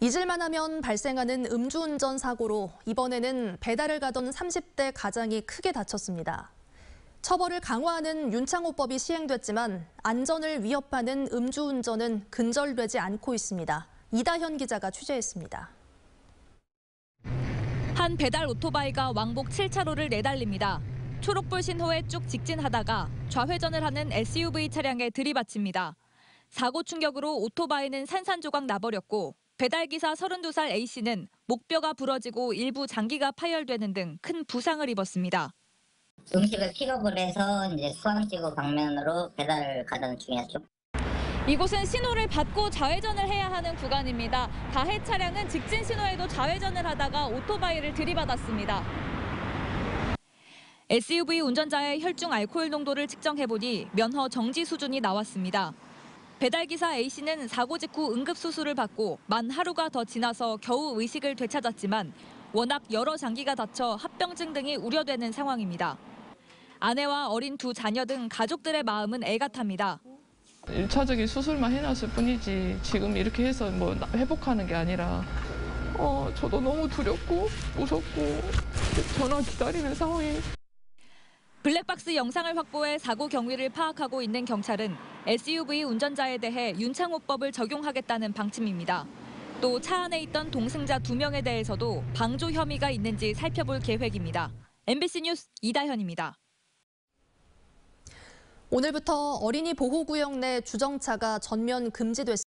잊을만 하면 발생하는 음주운전 사고로 이번에는 배달을 가던 30대 가장이 크게 다쳤습니다. 처벌을 강화하는 윤창호법이 시행됐지만 안전을 위협하는 음주운전은 근절되지 않고 있습니다. 이다현 기자가 취재했습니다. 한 배달 오토바이가 왕복 7차로를 내달립니다. 초록불 신호에 쭉 직진하다가 좌회전을 하는 SUV 차량에 들이받칩니다. 사고 충격으로 오토바이는 산산조각 나버렸고 배달기사 32살 A씨는 목뼈가 부러지고 일부 장기가 파열되는 등 큰 부상을 입었습니다. 음식을 픽업을 해서 이제 수원지구 방면으로 배달을 가던 중이었죠. 이곳은 신호를 받고 좌회전을 해야 하는 구간입니다. 가해 차량은 직진 신호에도 좌회전을 하다가 오토바이를 들이받았습니다. SUV 운전자의 혈중 알코올 농도를 측정해보니 면허 정지 수준이 나왔습니다. 배달기사 A씨는 사고 직후 응급수술을 받고 만 하루가 더 지나서 겨우 의식을 되찾았지만 워낙 여러 장기가 다쳐 합병증 등이 우려되는 상황입니다. 아내와 어린 두 자녀 등 가족들의 마음은 애같합니다. 1차적인 수술만 해놨을 뿐이지 지금 이렇게 해서 뭐 회복하는 게 아니라 어 저도 너무 두렵고 무섭고 전화 기다리는 상황이 블랙박스 영상을 확보해 사고 경위를 파악하고 있는 경찰은 SUV 운전자에 대해 윤창호법을 적용하겠다는 방침입니다. 또 차 안에 있던 동승자 두명에 대해서도 방조 혐의가 있는지 살펴볼 계획입니다. MBC 뉴스 이다현입니다. 오늘부터 어린이 보호구역 내 주정차가 전면 금지됐습니다.